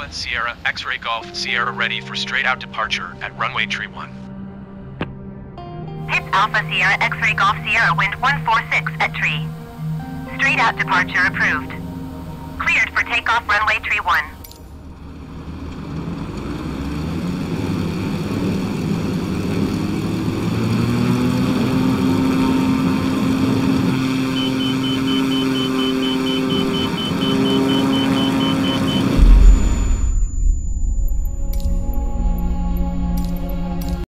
Alpha Sierra X-ray Golf Sierra ready for straight out departure at runway tree 1. Hit Alpha Sierra X-ray Golf Sierra wind 146 at tree. Straight out departure approved. Cleared for takeoff runway tree 1.